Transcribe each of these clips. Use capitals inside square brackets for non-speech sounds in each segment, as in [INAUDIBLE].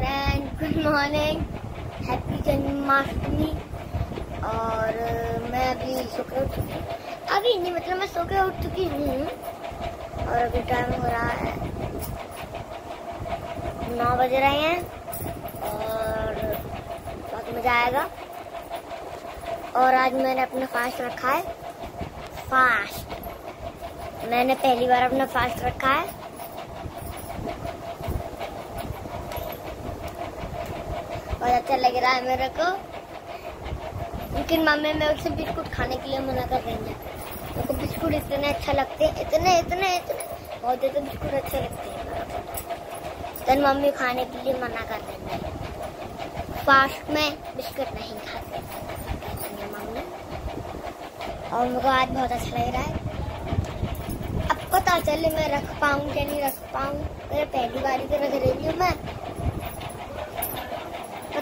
Friend good morning happy Janmashtami और मैं अभी सो के उठ चुकी हूँ। अभी नहीं मतलब मैं सो के उठ चुकी हूँ, और अभी टाइम हो रहा है नौ बज रहे हैं, और बहुत मज़ा आएगा। और आज मैंने अपना फास्ट रखा है। फास्ट मैंने पहली बार अपना फास्ट रखा है। बहुत अच्छा लग रहा है मेरे को। लेकिन मम्मी मैं से बिस्कुट खाने के लिए मना कर है। मेरे को बिस्कुट इतने अच्छा लगते हैं, इतने इतने इतने। बहुत ज़्यादा बिस्कुट अच्छे लगते हैं। तो मम्मी खाने के लिए मना कर है। फास्ट में बिस्कुट नहीं खाते। मम्मी और मेरे को आज बहुत अच्छा लग रहा है। अब पता चले मैं रख पाऊँ क्या नहीं रख पाऊँ। मेरे पहली बारी तो रख रही हूँ मैं।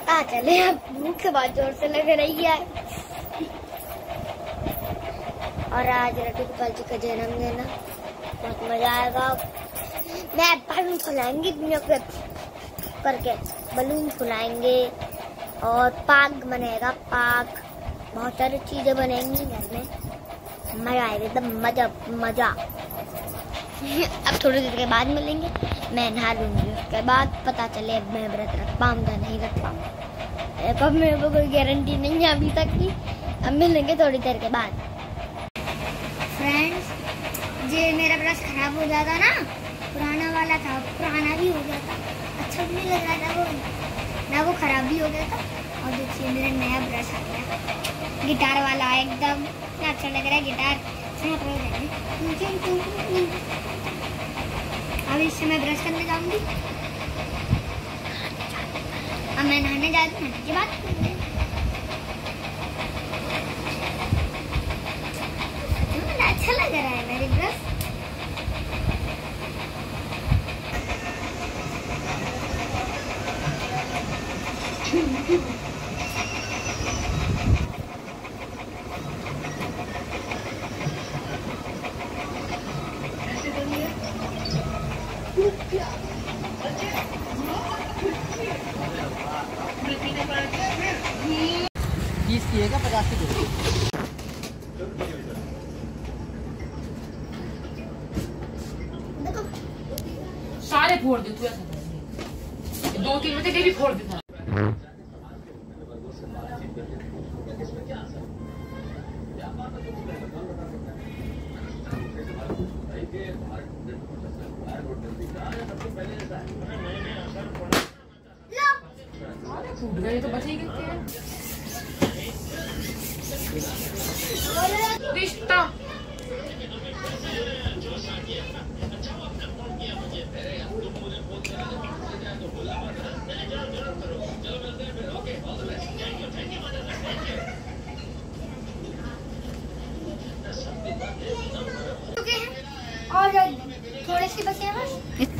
पता चले अब भूख बहुत ज़ोर से लग रही है। और आज रटू गोपाल जी का जन्मदिन है। बहुत मज़ा आएगा। मैं बलून फुलाएँगे दुनिया करके। बलून फुलाएँगे और पाक बनेगा पाक बहुत सारी चीज़ें बनेंगी घर में। मज़ा आएगा, एकदम मज़ा मज़ा। अब थोड़ी देर के बाद मिलेंगे। मैं नहा लूँगी, उसके बाद पता चले मैं व्रत रख पाऊँ या नहीं रख पाऊँ अब मेरे को कोई गारंटी नहीं है अभी तक की। अब मिलेंगे थोड़ी देर के बाद। फ्रेंड्स ये मेरा ब्रश खराब हो जाता ना, पुराना वाला था, पुराना भी हो गया था। अच्छा भी नहीं लग रहा था वो। ना वो खराब भी हो गया था। और देखिए, मेरा नया ब्रश आ गया। गिटार वाला एकदम। इतना अच्छा लग रहा है गिटार अब इससे मैं ब्रश करने जाऊँगी। अब मैं नहाने जा रही नहाने के बाद अच्छा लग रहा है मेरी ब्रश सारे फोड़ दे तू ऐसा दो तीन बजे भी फोड़ दे फूट तो बचे ही कितने हैं। रिश्ता। और थोड़े से बस।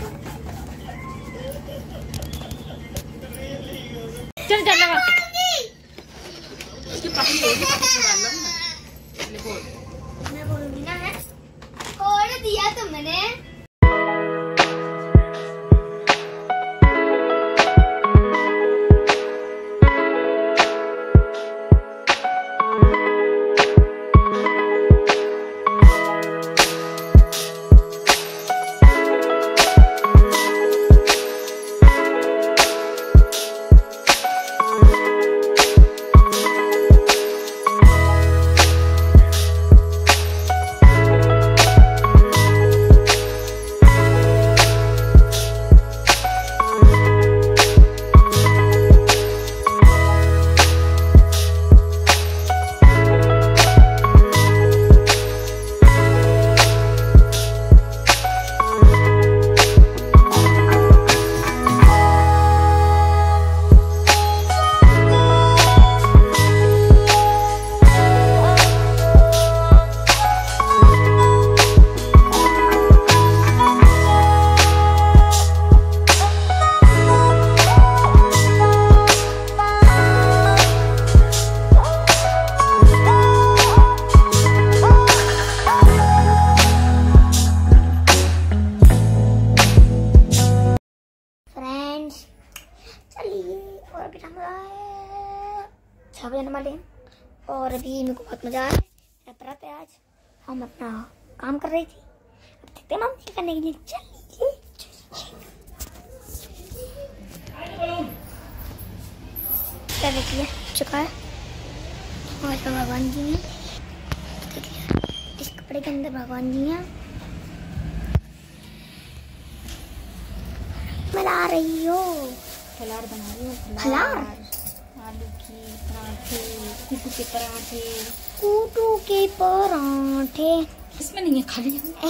और अभी मेरे को बहुत मज़ा आ रहा है। रात है आज। हम अपना काम कर रही थी। अब देखते हैं मम्मी करने के लिए। चलिए। क्या देखिए चुका है। और तो भगवान जी हैं। देखिए इस कपड़े के अंदर भगवान जी हैं। बना रही हो। फलार बना रही हूँ। फलार? आलू की पराठे। कूटू के पराठे। इसमें नहीं है खाली [LAUGHS]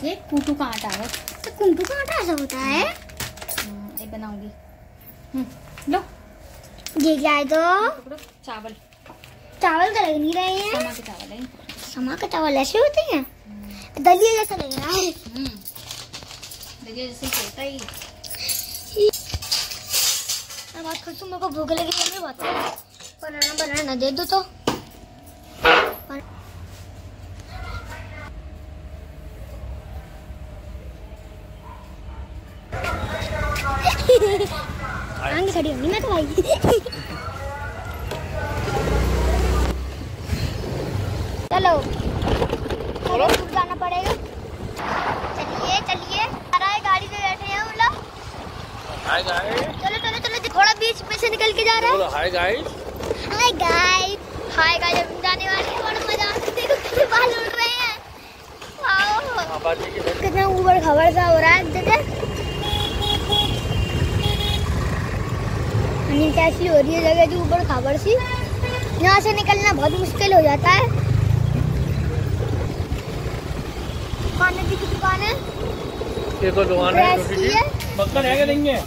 ये है? कुटू का आटा है। तो कुंटू का आटा ऐसा होता है? हम्म, ये बनाऊँगी। हम्म, लो। ये क्या है तो? चावल। चावल तो लग नहीं रहे हैं। समा के चावल है। समा के चावल ऐसे होते हैं? दलिया जैसा लग रहा है। हम्म। जैसे ही मैं बात करती हूँ मेरे को भूख लगी है मैं बहुत बनाना बनाना दे दो तो। [LAUGHS] आगे खड़ी होगी मैं तो भाई [LAUGHS] चलो चलो दूर जाना पड़ेगा चलिए चलिए आ रहा है गाड़ी पे बैठे हैं हम लोग हाय गाइस चलो चलो चलो थोड़ा बीच में से निकल के जा रहा है। Hi guys hi guys hi guys हम जाने वाले हैं बड़ा मज़ा आ देखो कितने बाल उड़ रहे हैं। वाओ धरती कितना ऊबड़ खबर सा हो रहा है जगह नीचे ऐसी हो रही है जगह जो ऊबड़ खबर सी? यहाँ से निकलना बहुत मुश्किल हो जाता है। खाने की दुकान है? ये तो दुकान है प्रेस छोटी की सी है। मक्खन है कि नहीं है?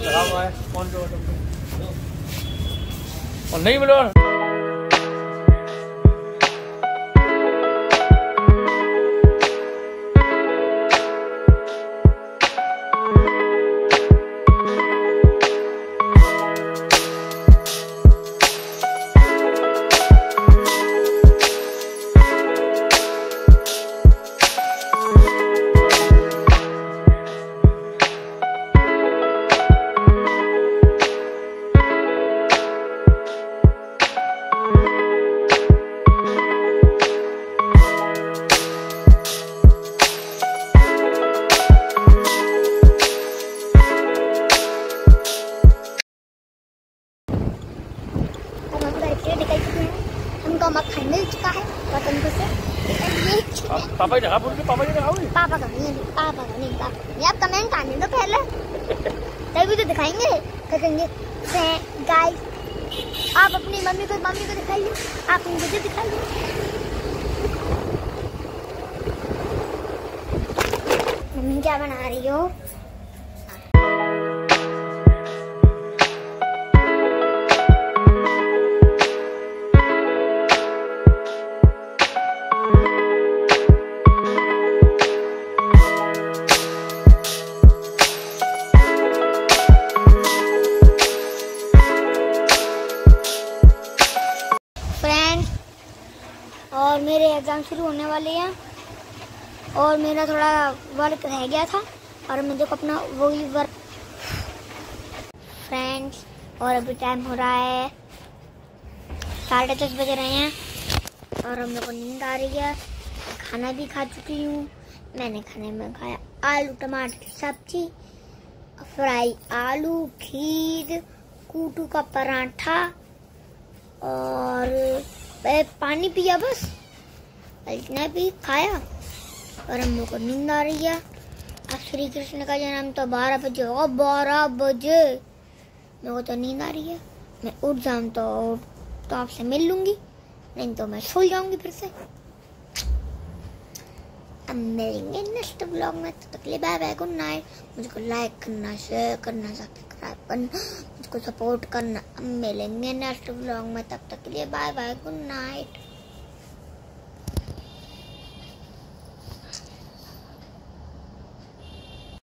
लगा हुआ है कौन सा और नहीं मिलो अब पापा जी दिखा बोल के पापा जी दिखाओ पापा का नहीं पापा का नहीं पापा ये आप कमेंट आने दो पहले तभी तो दिखाएँगे कहेंगे गाइस आप अपनी मम्मी को मम्मी को दिखाइए आप मुझे दिखाइए मम्मी क्या बना रही हो एग्ज़ाम शुरू होने वाले हैं। और मेरा थोड़ा वर्क रह गया था और मुझे को अपना वही वर्क फ्रेंड्स और अभी टाइम हो रहा है। साढ़े दस बज रहे हैं और हम लोग को नींद आ रही है। खाना भी खा चुकी हूँ। मैंने खाने में खाया आलू, टमाटर की सब्ज़ी, फ्राई, आलू, खीर, कूटू का पराठा और पानी पिया बस। इतना भी खाया और हम लोग को नींद आ रही है। अब श्री कृष्ण का जन्म तो बारह बजे होगा बारह बजे। मेरे को तो नींद आ रही है। मैं उठ जाऊँ तो तो आपसे मिल लूँगी, नहीं तो मैं सो जाऊँगी फिर से। अब मिलेंगे नेक्स्ट ब्लॉग में, तब तक के लिए बाय बाय गुड नाइट मुझको लाइक करना शेयर करना सब्सक्राइब करना, मुझको सपोर्ट करना। अब मिलेंगे नेक्स्ट ब्लॉग में, तब तक के लिए बाय बाय गुड नाइट